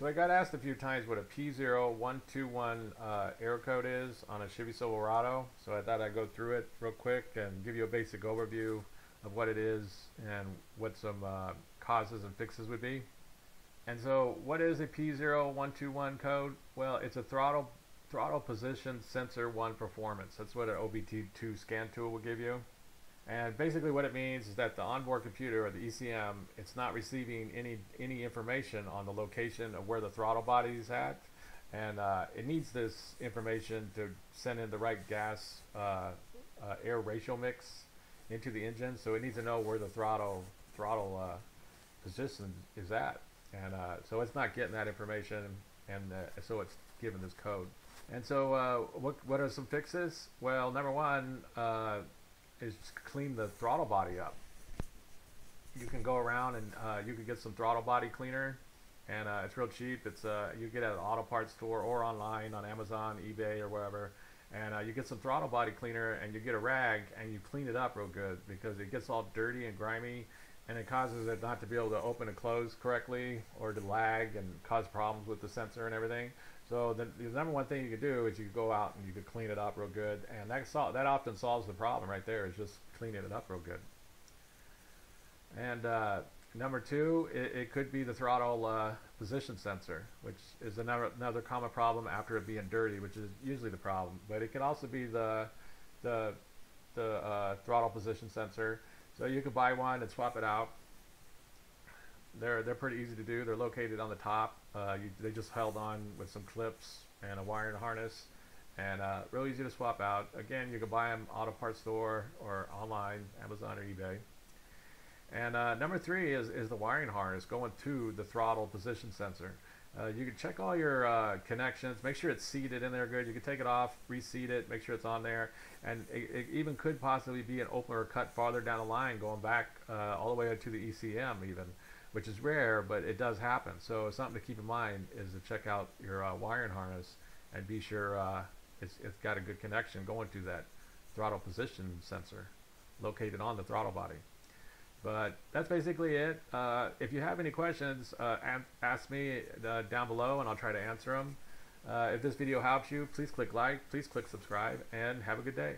So I got asked a few times what a P0121 uh, error code is on a Chevy Silverado. So I thought I'd go through it real quick and give you a basic overview of what it is and what some uh, causes and fixes would be. And so what is a P0121 code? Well, it's a throttle throttle position sensor 1 performance. That's what an OBD2 scan tool will give you. And basically what it means is that the onboard computer or the ECM, it's not receiving any, any information on the location of where the throttle body is at. And uh, it needs this information to send in the right gas uh, uh, air ratio mix into the engine. So it needs to know where the throttle throttle uh, position is at. And uh, so it's not getting that information and uh, so it's given this code. And so what, what are some fixes? Well, number one, is clean the throttle body up. You can go around and uh, you can get some throttle body cleaner and uh, it's real cheap. It's uh, you get at an auto parts store or online on Amazon, eBay, or wherever. And uh, you get some throttle body cleaner and you get a rag and you clean it up real good because it gets all dirty and grimy and it causes it not to be able to open and close correctly or to lag and cause problems with the sensor and everything. So the, the, number one thing you could do is you could go out and you could clean it up real good, and that sol that often solves the problem right there. Is just cleaning it up real good. And uh, number two, it, it, could be the throttle uh, position sensor, which is another another common problem after it being dirty, which is usually the problem. But it can also be the the the uh, throttle position sensor. So you can buy one and swap it out they're they're pretty easy to do. They're located on the top. Uh, you, they just held on with some clips and a wiring harness, and uh, real easy to swap out. Again, you can buy them auto parts store or online, Amazon or eBay. And uh, number three is is the wiring harness going to the throttle position sensor. Uh, you can check all your uh, connections, make sure it's seated in there good. You can take it off, reseat it, make sure it's on there. And it, it even could possibly be an opener cut farther down the line, going back uh, all the way up to the ECM even which is rare, but it does happen. So something to keep in mind is to check out your uh, wiring harness and be sure uh, it's, it's got a good connection going to that throttle position sensor located on the throttle body. But that's basically it. Uh, if you have any questions, uh, ask me uh, down below and I'll try to answer them. Uh, if this video helps you, please click like, please click subscribe, and have a good day.